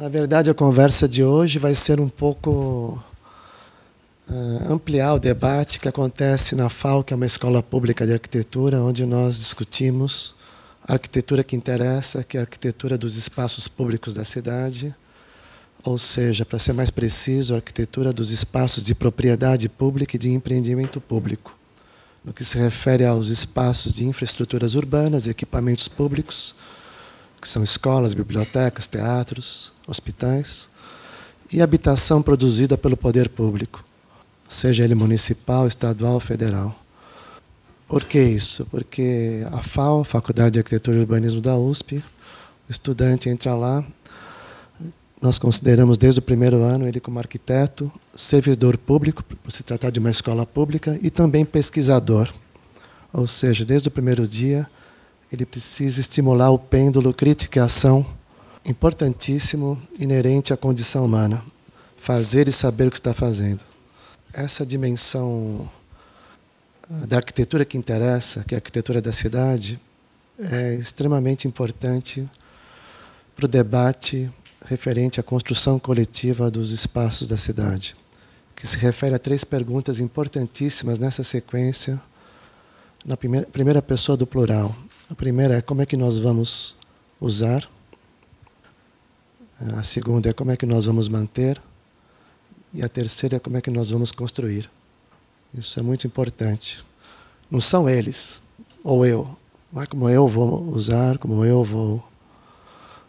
Na verdade, a conversa de hoje vai ser um pouco uh, ampliar o debate que acontece na FAO, que é uma escola pública de arquitetura, onde nós discutimos a arquitetura que interessa, que é a arquitetura dos espaços públicos da cidade, ou seja, para ser mais preciso, a arquitetura dos espaços de propriedade pública e de empreendimento público. No que se refere aos espaços de infraestruturas urbanas e equipamentos públicos, que são escolas, bibliotecas, teatros, hospitais, e habitação produzida pelo poder público, seja ele municipal, estadual ou federal. Por que isso? Porque a FAO, Faculdade de Arquitetura e Urbanismo da USP, o estudante entra lá, nós consideramos desde o primeiro ano ele como arquiteto, servidor público, por se tratar de uma escola pública, e também pesquisador. Ou seja, desde o primeiro dia, ele precisa estimular o pêndulo crítica e ação, importantíssimo, inerente à condição humana. Fazer e saber o que está fazendo. Essa dimensão da arquitetura que interessa, que é a arquitetura da cidade, é extremamente importante para o debate referente à construção coletiva dos espaços da cidade, que se refere a três perguntas importantíssimas nessa sequência, na primeira pessoa do plural. A primeira é como é que nós vamos usar, a segunda é como é que nós vamos manter, e a terceira é como é que nós vamos construir. Isso é muito importante. Não são eles, ou eu. Não é como eu vou usar, como eu vou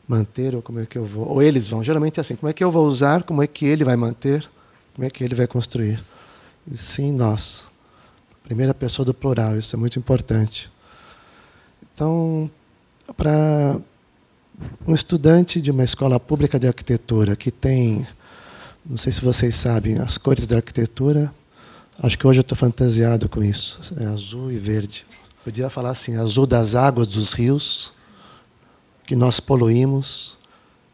manter, ou como é que eu vou. Ou eles vão. Geralmente é assim: como é que eu vou usar, como é que ele vai manter, como é que ele vai construir. E sim, nós. Primeira pessoa do plural, isso é muito importante. Então, para um estudante de uma escola pública de arquitetura que tem, não sei se vocês sabem, as cores da arquitetura, Acho que hoje eu estou fantasiado com isso. É azul e verde. Podia falar assim: azul das águas dos rios, que nós poluímos,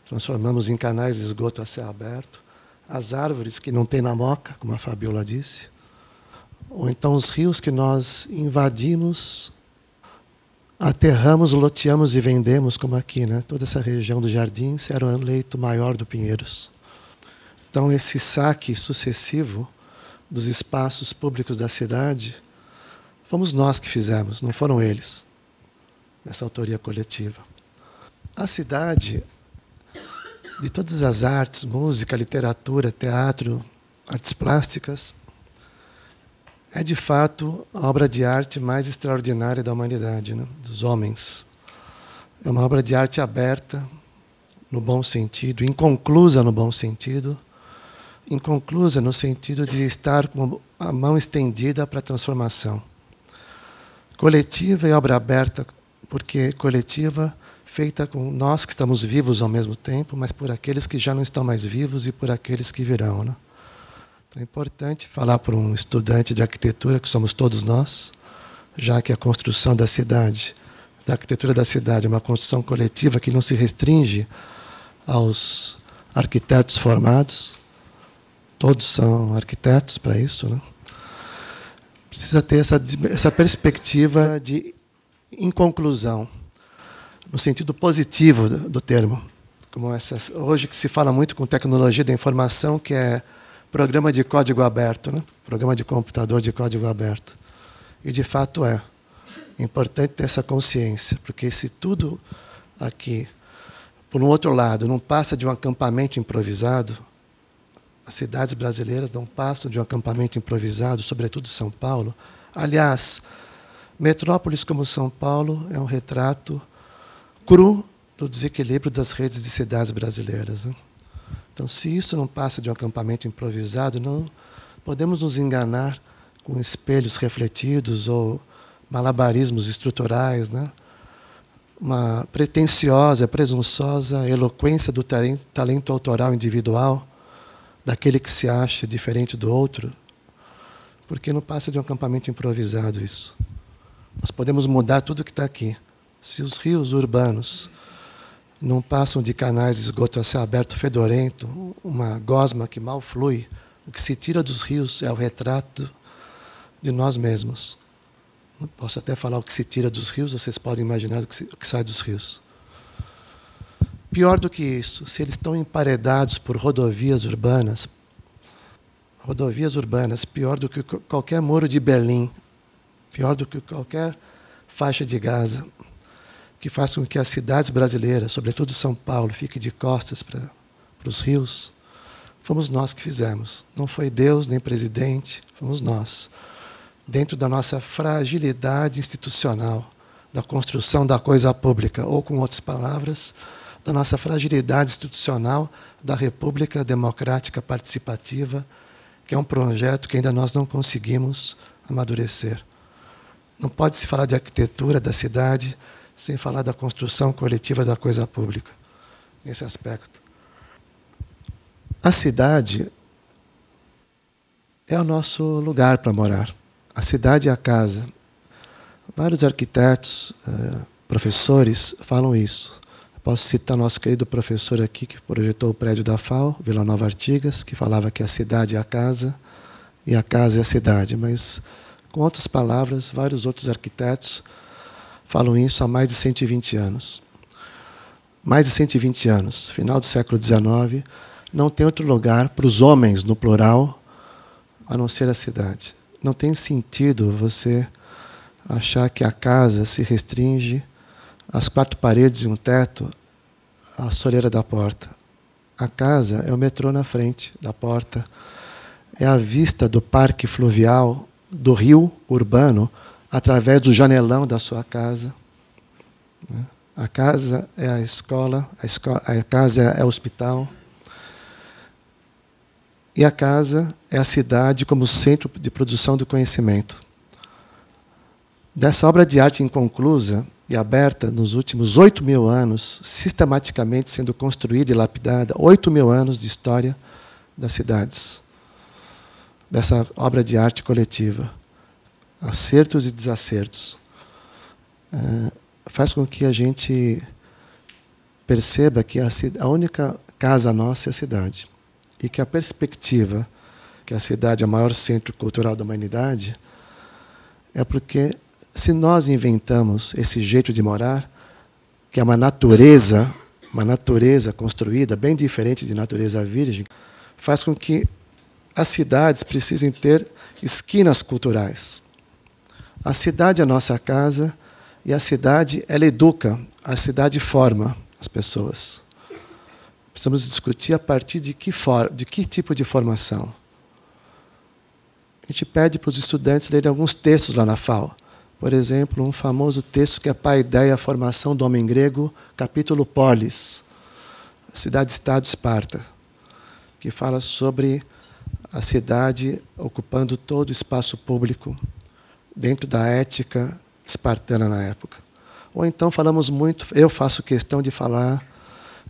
transformamos em canais de esgoto a céu aberto. As árvores que não tem na moca, como a Fabiola disse. Ou então os rios que nós invadimos, aterramos, loteamos e vendemos, como aqui, né? Toda essa região dos jardins era o leito maior do Pinheiros. Então, esse saque sucessivo dos espaços públicos da cidade, fomos nós que fizemos, não foram eles, nessa autoria coletiva. A cidade, de todas as artes, música, literatura, teatro, artes plásticas, é de fato a obra de arte mais extraordinária da humanidade, né? dos homens. É uma obra de arte aberta, no bom sentido, inconclusa no bom sentido, inconclusa no sentido de estar com a mão estendida para a transformação. Coletiva e obra aberta, porque coletiva feita com nós que estamos vivos ao mesmo tempo, mas por aqueles que já não estão mais vivos e por aqueles que virão. Né? Então é importante falar para um estudante de arquitetura, que somos todos nós, já que a construção da cidade, da arquitetura da cidade, é uma construção coletiva que não se restringe aos arquitetos formados, todos são arquitetos para isso, né? precisa ter essa, essa perspectiva de inconclusão, no sentido positivo do, termo. Como essas, hoje que se fala muito com tecnologia da informação, que é programa de código aberto, né? programa de computador de código aberto. E de fato é. Importante ter essa consciência, porque se tudo aqui, por um outro lado, não passa de um acampamento improvisado, as cidades brasileiras não passam de um acampamento improvisado, sobretudo São Paulo. Aliás, metrópoles como São Paulo é um retrato cru do desequilíbrio das redes de cidades brasileiras. Né? Então, se isso não passa de um acampamento improvisado, não podemos nos enganar com espelhos refletidos ou malabarismos estruturais, né? uma pretensiosa, presunçosa eloquência do talento autoral individual daquele que se acha diferente do outro, porque não passa de um acampamento improvisado isso. Nós podemos mudar tudo que está aqui. Se os rios urbanos não passam de canais de esgoto a céu aberto fedorento, uma gosma que mal flui, o que se tira dos rios é o retrato de nós mesmos. Posso até falar o que se tira dos rios, vocês podem imaginar o que, se, o que sai dos rios. pior do que isso, se eles estão emparedados por rodovias urbanas, rodovias urbanas, pior do que qualquer muro de Berlim, pior do que qualquer faixa de Gaza, que faz com que as cidades brasileiras, sobretudo São Paulo, fiquem de costas para os rios, fomos nós que fizemos. Não foi Deus nem presidente, fomos nós. Dentro da nossa fragilidade institucional, da construção da coisa pública, ou com outras palavras, da nossa fragilidade institucional da República Democrática Participativa, que é um projeto que ainda nós não conseguimos amadurecer. Não pode se falar de arquitetura da cidade sem falar da construção coletiva da coisa pública, nesse aspecto. A cidade é o nosso lugar para morar. A cidade é a casa. Vários arquitetos, eh, professores falam isso. Posso citar nosso querido professor aqui que projetou o prédio da FAO, Vila Nova Artigas, que falava que a cidade é a casa e a casa é a cidade. Mas, com outras palavras, vários outros arquitetos falam isso há mais de 120 anos. Mais de 120 anos, final do século XIX, não tem outro lugar para os homens, no plural, a não ser a cidade. Não tem sentido você achar que a casa se restringe às quatro paredes e um teto, à soleira da porta. A casa é o metrô na frente da porta, é a vista do parque fluvial, do rio urbano, através do janelão da sua casa. Né? A casa é a escola, a, escola, a casa é o hospital. E a casa é a cidade como centro de produção do conhecimento. Dessa obra de arte inconclusa e aberta nos últimos oito mil anos, sistematicamente sendo construída e lapidada, oito mil anos de história das cidades. Dessa obra de arte coletiva acertos e desacertos, é, faz com que a gente perceba que a, a única casa nossa é a cidade e que a perspectiva que a cidade é o maior centro cultural da humanidade é porque se nós inventamos esse jeito de morar, que é uma natureza, uma natureza construída bem diferente de natureza virgem, faz com que as cidades precisem ter esquinas culturais. A cidade é a nossa casa e a cidade ela educa, a cidade forma as pessoas. Precisamos discutir a partir de que, for, de que tipo de formação. A gente pede para os estudantes lerem alguns textos lá na FAO. Por exemplo, um famoso texto que é a ideia a formação do homem grego, capítulo Polis, cidade-estado Esparta, que fala sobre a cidade ocupando todo o espaço público dentro da ética espartana na época. Ou então falamos muito, eu faço questão de falar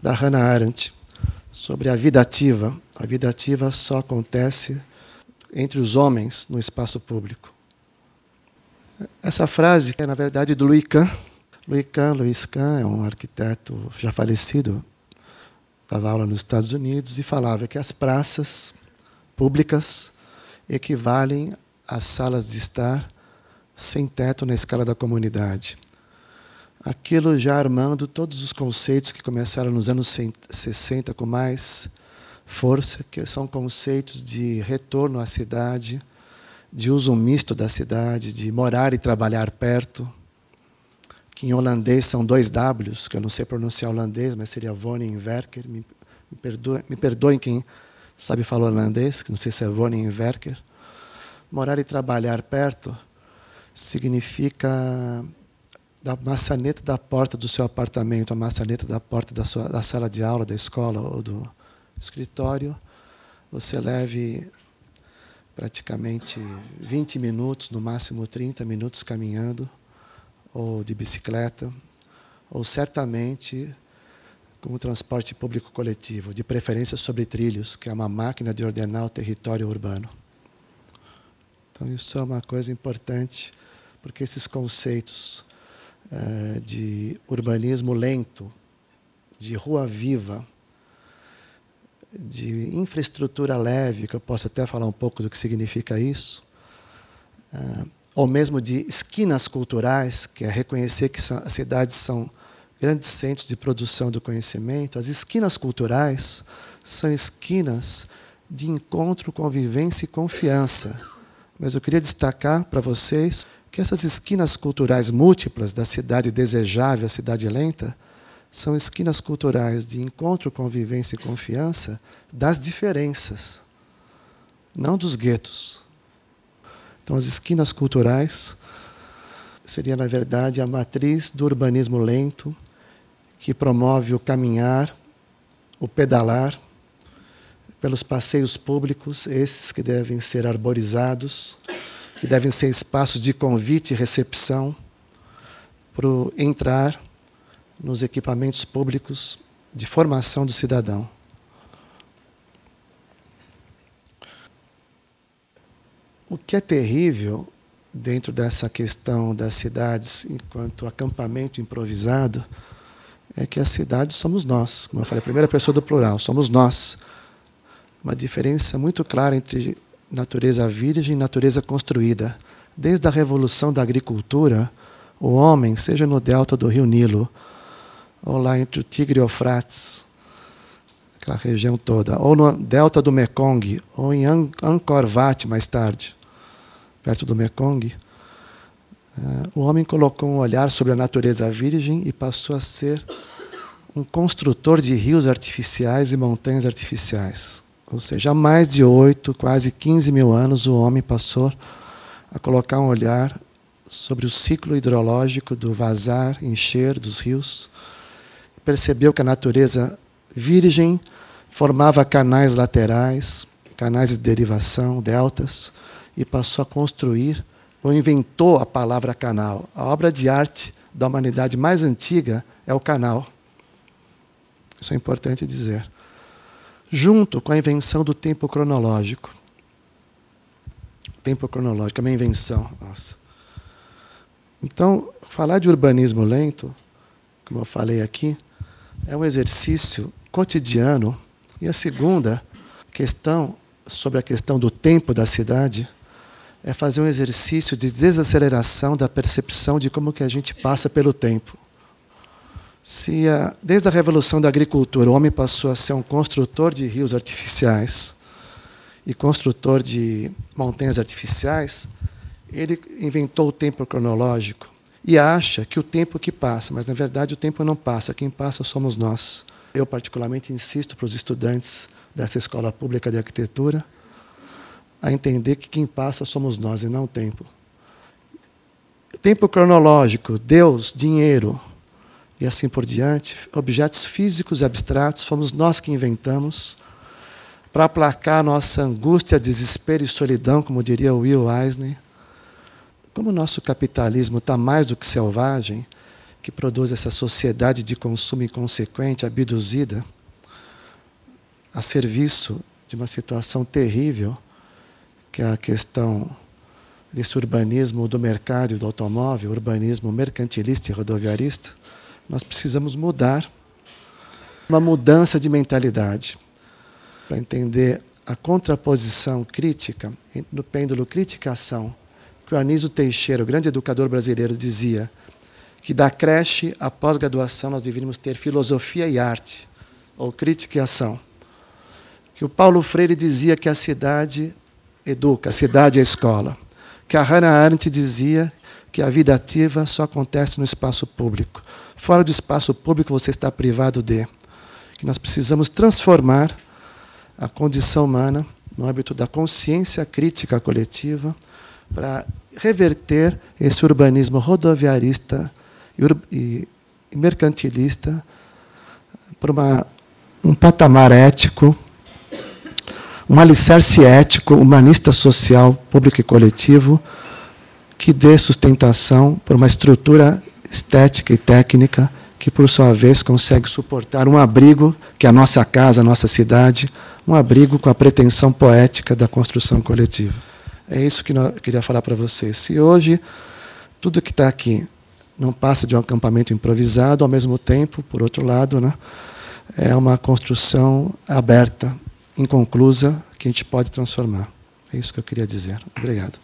da Hannah Arendt, sobre a vida ativa. A vida ativa só acontece entre os homens no espaço público. Essa frase é, na verdade, do Louis Kahn. Louis Kahn, Louis Kahn é um arquiteto já falecido, dava aula nos Estados Unidos e falava que as praças públicas equivalem às salas de estar sem teto na escala da comunidade. Aquilo já armando todos os conceitos que começaram nos anos 60 com mais força, que são conceitos de retorno à cidade, de uso misto da cidade, de morar e trabalhar perto, que em holandês são dois Ws, que eu não sei pronunciar holandês, mas seria Woninwerker. Me, me, perdoe, me perdoem quem sabe falar holandês, que não sei se é Woninwerker. Morar e trabalhar perto significa da maçaneta da porta do seu apartamento, a maçaneta da porta da, sua, da sala de aula, da escola ou do escritório, você leve praticamente 20 minutos, no máximo 30 minutos caminhando, ou de bicicleta, ou certamente com o transporte público coletivo, de preferência sobre trilhos, que é uma máquina de ordenar o território urbano. Então, isso é uma coisa importante porque esses conceitos uh, de urbanismo lento, de rua viva, de infraestrutura leve, que eu posso até falar um pouco do que significa isso, uh, ou mesmo de esquinas culturais, que é reconhecer que as cidades são grandes centros de produção do conhecimento, as esquinas culturais são esquinas de encontro, convivência e confiança. Mas eu queria destacar para vocês que essas esquinas culturais múltiplas da cidade desejável à cidade lenta são esquinas culturais de encontro, convivência e confiança das diferenças, não dos guetos. Então, as esquinas culturais seria, na verdade, a matriz do urbanismo lento, que promove o caminhar, o pedalar, pelos passeios públicos, esses que devem ser arborizados, que devem ser espaços de convite e recepção, para entrar nos equipamentos públicos de formação do cidadão. O que é terrível dentro dessa questão das cidades enquanto acampamento improvisado é que as cidades somos nós, como eu falei, a primeira pessoa do plural, somos nós. Uma diferença muito clara entre natureza virgem natureza construída. Desde a revolução da agricultura, o homem, seja no delta do rio Nilo, ou lá entre o Tigre e o Eufrates, aquela região toda, ou no delta do Mekong, ou em Angkor Wat mais tarde, perto do Mekong, eh, o homem colocou um olhar sobre a natureza virgem e passou a ser um construtor de rios artificiais e montanhas artificiais. Ou seja, há mais de oito, quase 15 mil anos, o homem passou a colocar um olhar sobre o ciclo hidrológico do vazar, encher dos rios. Percebeu que a natureza virgem formava canais laterais, canais de derivação, deltas, e passou a construir, ou inventou a palavra canal. A obra de arte da humanidade mais antiga é o canal. Isso é importante dizer junto com a invenção do tempo cronológico. Tempo cronológico, é uma invenção nossa. Então, falar de urbanismo lento, como eu falei aqui, é um exercício cotidiano. E a segunda questão, sobre a questão do tempo da cidade, é fazer um exercício de desaceleração da percepção de como que a gente passa pelo tempo. Se a, desde a revolução da agricultura o homem passou a ser um construtor de rios artificiais e construtor de montanhas artificiais, ele inventou o tempo cronológico e acha que o tempo que passa, mas na verdade o tempo não passa, quem passa somos nós. Eu particularmente insisto para os estudantes dessa escola pública de arquitetura a entender que quem passa somos nós e não o tempo. Tempo cronológico, Deus, dinheiro, e assim por diante, objetos físicos e abstratos, fomos nós que inventamos para aplacar nossa angústia, desespero e solidão, como diria Will Eisner. Como o nosso capitalismo está mais do que selvagem, que produz essa sociedade de consumo inconsequente, abduzida, a serviço de uma situação terrível, que é a questão desse urbanismo do mercado e do automóvel, urbanismo mercantilista e rodoviarista, nós precisamos mudar uma mudança de mentalidade para entender a contraposição crítica no pêndulo crítica-ação que o Anísio Teixeira, o grande educador brasileiro, dizia que da creche à pós-graduação nós deveríamos ter filosofia e arte, ou crítica e ação. Que o Paulo Freire dizia que a cidade educa, a cidade é a escola. Que a Hannah Arendt dizia que a vida ativa só acontece no espaço público. Fora do espaço público você está privado de. Que nós precisamos transformar a condição humana no âmbito da consciência crítica coletiva para reverter esse urbanismo rodoviarista e, mercantilista para uma, um patamar ético, um alicerce ético, humanista social, público e coletivo, que dê sustentação para uma estrutura estética e técnica que, por sua vez, consegue suportar um abrigo, que é a nossa casa, a nossa cidade, um abrigo com a pretensão poética da construção coletiva. É isso que eu queria falar para vocês. Se hoje tudo que está aqui não passa de um acampamento improvisado, ao mesmo tempo, por outro lado, né, é uma construção aberta, inconclusa, que a gente pode transformar. É isso que eu queria dizer. Obrigado.